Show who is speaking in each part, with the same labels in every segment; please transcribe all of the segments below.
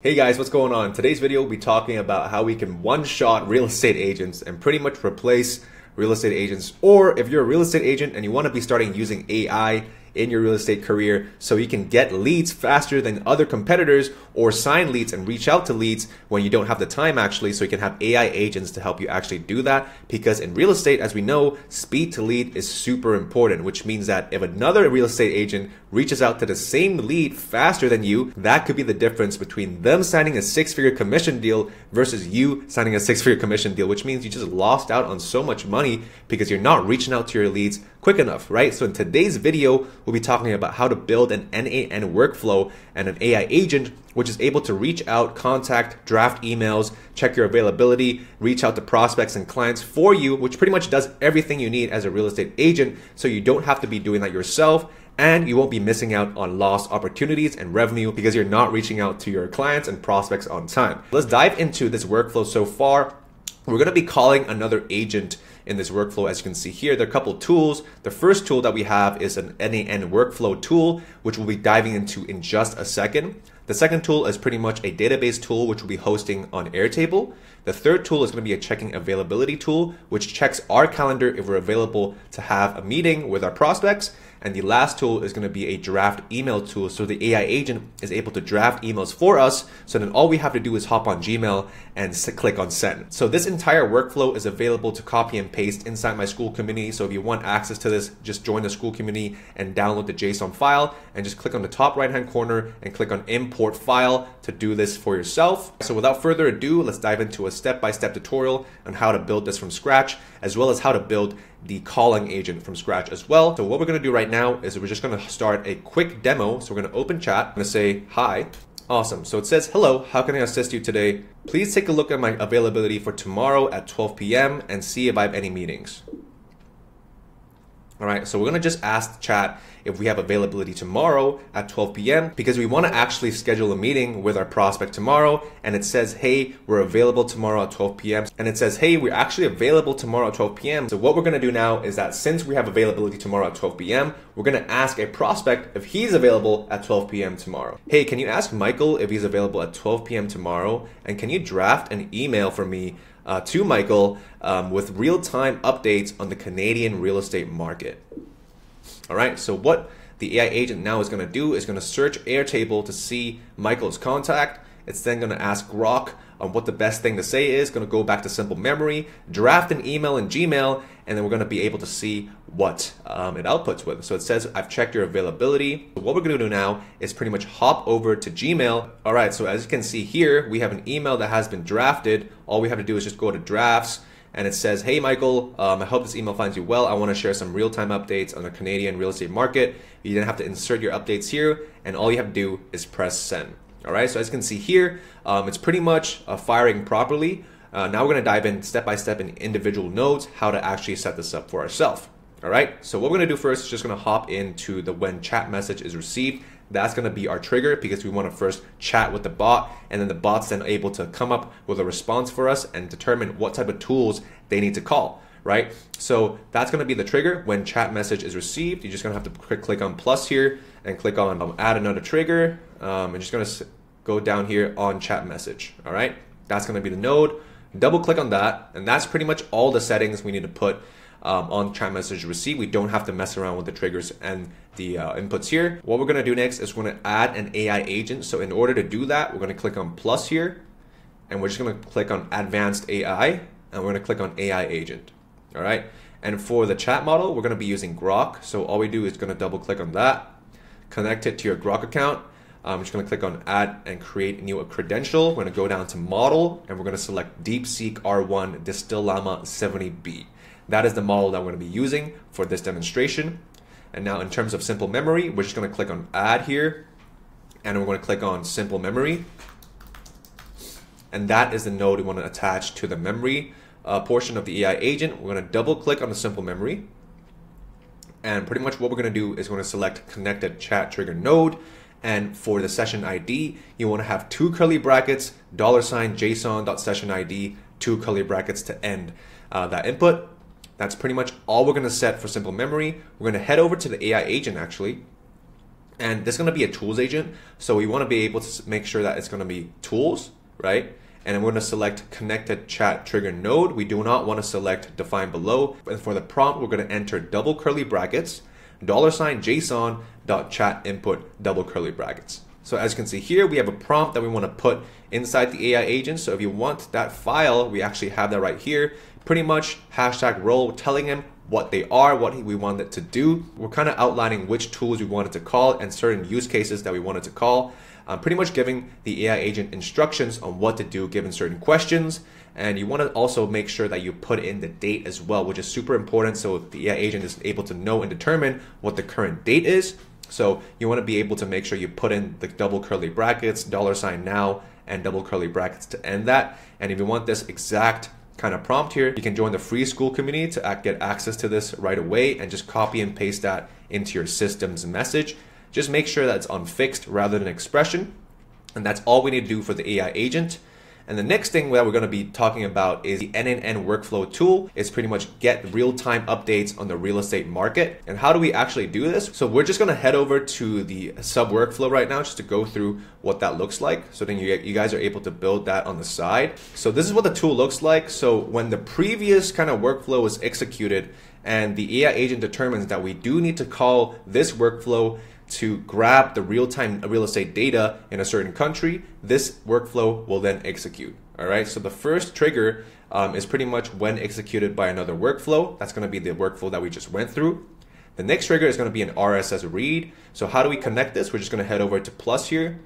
Speaker 1: Hey guys, what's going on? Today's video will be talking about how we can one-shot real estate agents and pretty much replace real estate agents. Or if you're a real estate agent and you want to be starting using AI in your real estate career so you can get leads faster than other competitors or sign leads and reach out to leads when you don't have the time actually so you can have AI agents to help you actually do that. Because in real estate as we know speed to lead is super important which means that if another real estate agent reaches out to the same lead faster than you that could be the difference between them signing a six-figure commission deal versus you signing a six-figure commission deal which means you just lost out on so much money because you're not reaching out to your leads quick enough, right? So in today's video, we'll be talking about how to build an n8n workflow and an AI agent, which is able to reach out, contact, draft emails, check your availability, reach out to prospects and clients for you, which pretty much does everything you need as a real estate agent. So you don't have to be doing that yourself and you won't be missing out on lost opportunities and revenue because you're not reaching out to your clients and prospects on time. Let's dive into this workflow so far. We're going to be calling another agent in this workflow. As you can see here, there are a couple tools. The first tool that we have is an n8n workflow tool, which we'll be diving into in just a second. The second tool is pretty much a database tool, which we'll be hosting on Airtable. The third tool is going to be a checking availability tool, which checks our calendar if we're available to have a meeting with our prospects. And the last tool is going to be a draft email tool. So the AI agent is able to draft emails for us. So then all we have to do is hop on Gmail and click on send. So this entire workflow is available to copy and paste inside my Skool community. So if you want access to this, just join the Skool community and download the JSON file and just click on the top right hand corner and click on import file to do this for yourself. So without further ado, let's dive into a step-by-step -step tutorial on how to build this from scratch, as well as how to build the calling agent from scratch as well. So what we're gonna do right now is we're just gonna start a quick demo. So we're gonna open chat, I'm gonna say hi. Awesome, so it says, hello, how can I assist you today? Please take a look at my availability for tomorrow at 12 p.m. and see if I have any meetings. All right, so we're gonna just ask the chat if we have availability tomorrow at 12 p.m. because we wanna actually schedule a meeting with our prospect tomorrow and it says, hey, we're available tomorrow at 12 p.m. And it says, hey, we're actually available tomorrow at 12 p.m. So what we're gonna do now is that since we have availability tomorrow at 12 p.m., we're gonna ask a prospect if he's available at 12 p.m. tomorrow. Hey, can you ask Michael if he's available at 12 p.m. tomorrow? And can you draft an email for me uh, to Michael um, with real time updates on the Canadian real estate market. All right, so what the AI agent now is going to do is going to search Airtable to see Michael's contact. It's then going to ask Groq on what the best thing to say is, going to go back to simple memory, draft an email in Gmail, and then we're going to be able to see what um, it outputs with. So it says, I've checked your availability. what we're going to do now is pretty much hop over to Gmail. All right, so as you can see here, we have an email that has been drafted. All we have to do is just go to drafts, and it says, Hey Michael, um, I hope this email finds you well. I want to share some real time updates on the Canadian real estate market. You then have to insert your updates here, and all you have to do is press send. All right, so as you can see here, um, it's pretty much uh, firing properly. Uh, now we're going to dive in step by step in individual nodes, how to actually set this up for ourselves. All right, so what we're going to do first is just going to hop into the when chat message is received. That's going to be our trigger because we want to first chat with the bot and then the bot's then able to come up with a response for us and determine what type of tools they need to call right? So that's going to be the trigger when chat message is received. You're just going to have to click, click on plus here and click on um, add another trigger. Um, and just going to go down here on chat message. All right, that's going to be the node. Double click on that, and that's pretty much all the settings we need to put um, on chat message receive. We don't have to mess around with the triggers and the uh, inputs here. What we're going to do next is we're going to add an AI agent. So in order to do that, we're going to click on plus here, and we're just going to click on advanced AI, and we're going to click on AI agent. All right. And for the chat model, we're going to be using Groq. So all we do is going to double click on that, connect it to your Groq account. I'm just going to click on add and create a new credential. We're going to go down to model and we're going to select DeepSeek R1 Distill Llama 70B. That is the model that we're going to be using for this demonstration. And now in terms of simple memory, we're just going to click on add here and we're going to click on simple memory. And that is the node we want to attach to the memory uh, portion of the AI agent. We're going to double click on the simple memory. And pretty much what we're going to do is we're going to select connected chat trigger node. And for the session ID, you want to have two curly brackets, dollar sign JSON.session ID, two curly brackets to end uh, that input. That's pretty much all we're going to set for simple memory. We're going to head over to the AI agent actually. And this is going to be a tools agent. So we want to be able to make sure that it's going to be tools, right? And we're going to select connected chat trigger node. We do not want to select define below. And for the prompt, we're going to enter double curly brackets, dollar sign JSON dot chat input double curly brackets. So as you can see here, we have a prompt that we want to put inside the AI agent. So if you want that file, we actually have that right here. Pretty much hashtag role telling him what they are, what we want it to do. We're kind of outlining which tools we wanted to call and certain use cases that we wanted to call. Um, pretty much giving the AI agent instructions on what to do given certain questions. And you want to also make sure that you put in the date as well, which is super important so the AI agent is able to know and determine what the current date is. So you want to be able to make sure you put in the double curly brackets, dollar sign now, and double curly brackets to end that. And if you want this exact kind of prompt here, you can join the free Skool community to get access to this right away and just copy and paste that into your system's message. Just make sure that it's on fixed rather than expression. And that's all we need to do for the AI agent. And the next thing that we're going to be talking about is the n8n workflow tool. It's pretty much get real-time updates on the real estate market. And how do we actually do this? So we're just going to head over to the sub workflow right now just to go through what that looks like. So then you, you guys are able to build that on the side. So this is what the tool looks like. So when the previous kind of workflow is executed and the AI agent determines that we do need to call this workflow to grab the real-time real estate data in a certain country, this workflow will then execute. All right, so the first trigger um, is pretty much when executed by another workflow. That's gonna be the workflow that we just went through. The next trigger is gonna be an RSS read. So how do we connect this? We're just gonna head over to plus here,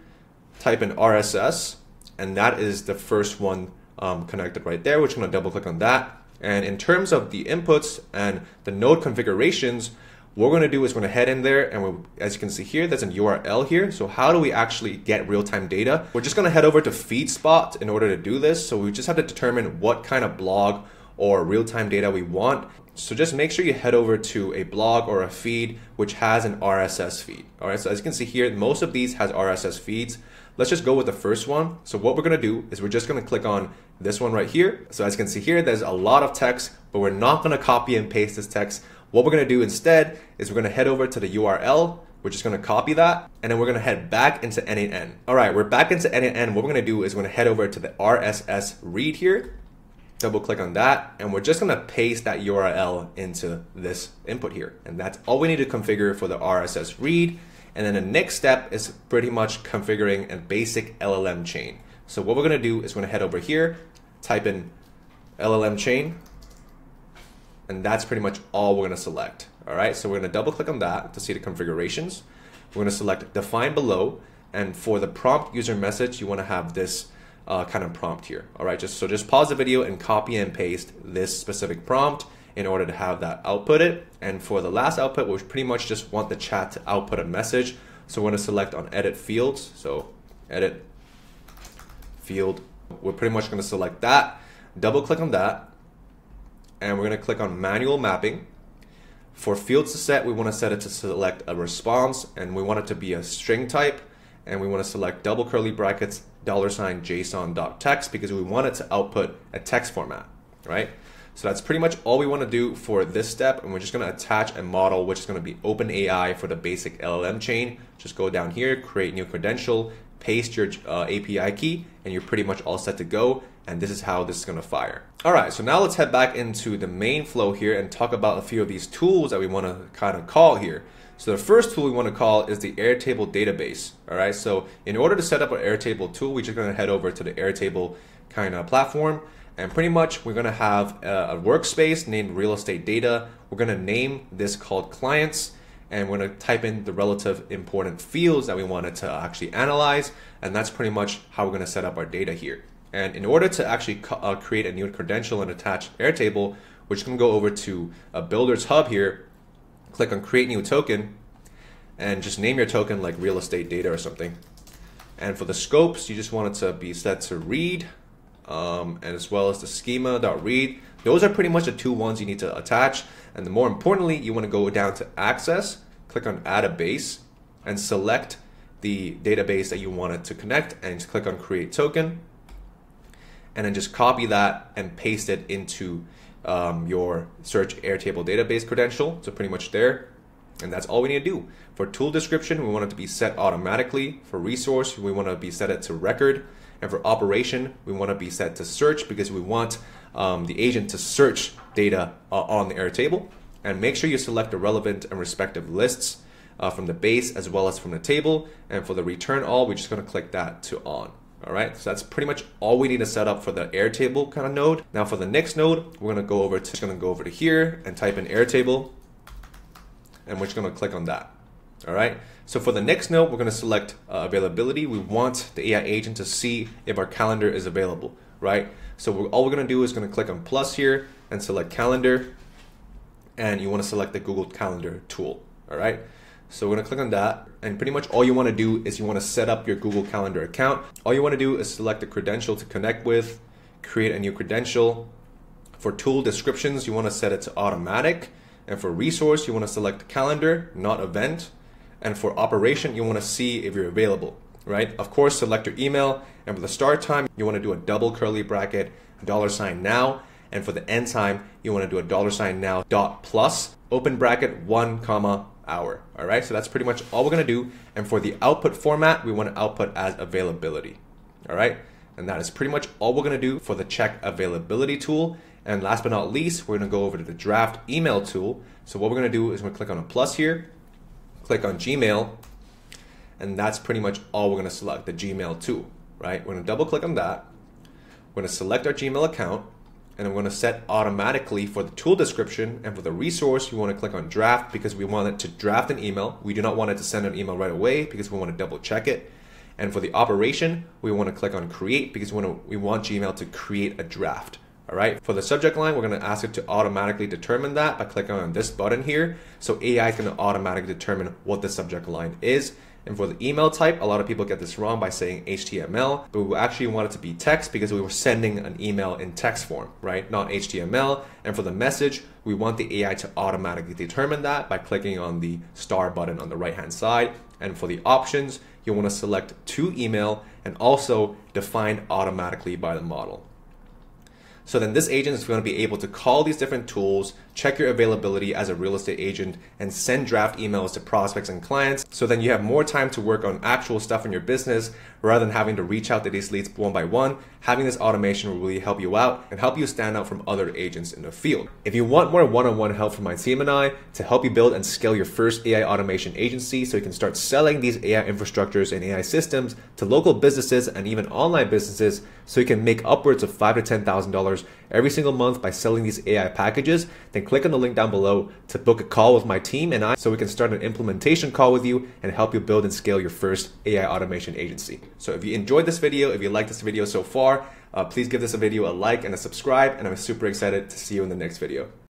Speaker 1: type in RSS, and that is the first one um, connected right there. We're just gonna double click on that. And in terms of the inputs and the node configurations, what we're going to do is we're going to head in there and we, as you can see here, there's an URL here. So how do we actually get real-time data? We're just going to head over to FeedSpot in order to do this. So we just have to determine what kind of blog or real-time data we want. So just make sure you head over to a blog or a feed which has an RSS feed. All right, so as you can see here, most of these has RSS feeds. Let's just go with the first one. So what we're gonna do is we're just gonna click on this one right here. So as you can see here, there's a lot of text, but we're not gonna copy and paste this text. What we're gonna do instead is we're gonna head over to the URL, we're just gonna copy that, and then we're gonna head back into n8n. All right, we're back into n8n. What we're gonna do is we're gonna head over to the RSS read here, double click on that, and we're just gonna paste that URL into this input here. And that's all we need to configure for the RSS read. And then the next step is pretty much configuring a basic LLM chain. So what we're gonna do is we're gonna head over here, type in LLM chain, and that's pretty much all we're gonna select. All right, so we're gonna double click on that to see the configurations. We're gonna select define below, and for the prompt user message, you wanna have this uh, kind of prompt here. All right, just so just pause the video and copy and paste this specific prompt in order to have that output it. And for the last output, we pretty much just want the chat to output a message. So we're gonna select on edit fields. So edit field, we're pretty much gonna select that, double click on that, and we're going to click on manual mapping. For fields to set, we want to set it to select a response and we want it to be a string type and we want to select double curly brackets dollar sign JSON dot text because we want it to output a text format, right? So that's pretty much all we want to do for this step and we're just going to attach a model which is going to be OpenAI for the basic LLM chain. Just go down here, create new credential, paste your uh, API key and you're pretty much all set to go and this is how this is going to fire. All right, so now let's head back into the main flow here and talk about a few of these tools that we want to kind of call here. So the first tool we want to call is the Airtable database. All right, so in order to set up an Airtable tool, we're just to head over to the Airtable kind of platform. And pretty much we're going to have a, workspace named real estate data. We're going to name this called clients and we're to type in the relative important fields that we wanted to actually analyze. And that's pretty much how we're going to set up our data here. And in order to actually uh, create a new credential and attach Airtable, we're just to go over to a Builders Hub here, click on Create New Token, and just name your token like real estate data or something. And for the scopes, you just want it to be set to read, um, and as well as the schema.read. Those are pretty much the two ones you need to attach. And the more importantly, you want to go down to Access, click on Add a Base, and select the database that you want it to connect, and click on Create Token and then just copy that and paste it into um, your search Airtable database credential. So pretty much there. And that's all we need to do. For tool description, we want it to be set automatically. For resource, we want to be set it to record. And for operation, we want to be set to search because we want um, the agent to search data uh, on the Airtable. And make sure you select the relevant and respective lists uh, from the base as well as from the table. And for the return all, we're just going to click that to on. All right, so that's pretty much all we need to set up for the Airtable kind of node. Now for the next node, we're gonna go over to, gonna go over to here and type in Airtable, and we're just gonna click on that. All right, so for the next node, we're gonna select uh, availability. We want the AI agent to see if our calendar is available, right? So we're, all we're gonna do is gonna click on plus here and select calendar, and you wanna select the Google Calendar tool, all right? So we're gonna click on that and pretty much all you wanna do is you wanna set up your Google Calendar account. All you wanna do is select a credential to connect with, create a new credential. For tool descriptions, you wanna set it to automatic. And for resource, you wanna select calendar, not event. And for operation, you wanna see if you're available, right? Of course, select your email. And for the start time, you wanna do a double curly bracket, dollar sign now. And for the end time, you wanna do a dollar sign now dot plus, open bracket, one comma, hour. All right, so that's pretty much all we're gonna do. And for the output format, we wanna output as availability. All right, and that is pretty much all we're gonna do for the check availability tool. And last but not least, we're gonna go over to the draft email tool. So what we're gonna do is we're gonna click on a plus here, click on Gmail, and that's pretty much all we're gonna select, the Gmail tool, right? We're gonna double click on that. We're gonna select our Gmail account, and I'm going to set automatically for the tool description and for the resource, you want to click on draft because we want it to draft an email. We do not want it to send an email right away because we want to double check it. And for the operation, we want to click on create because we want, to, we want Gmail to create a draft. All right. For the subject line, we're going to ask it to automatically determine that by clicking on this button here. So AI is going to automatically determine what the subject line is. And for the email type, a lot of people get this wrong by saying HTML, but we actually want it to be text because we were sending an email in text form, right? Not HTML. And for the message, we want the AI to automatically determine that by clicking on the star button on the right hand side. And for the options, you want to select to email and also defined automatically by the model. So then this agent is going to be able to call these different tools, check your availability as a real estate agent, and send draft emails to prospects and clients. So then you have more time to work on actual stuff in your business rather than having to reach out to these leads one by one. Having this automation will really help you out and help you stand out from other agents in the field. If you want more one-on-one help from my team and I to help you build and scale your first AI automation agency so you can start selling these AI infrastructures and AI systems to local businesses and even online businesses so you can make upwards of five to ten thousand dollars every single month by selling these AI packages, then click on the link down below to book a call with my team and I so we can start an implementation call with you and help you build and scale your first AI automation agency. So if you enjoyed this video, if you liked this video so far, uh, please give this a video a like and a subscribe, and I'm super excited to see you in the next video.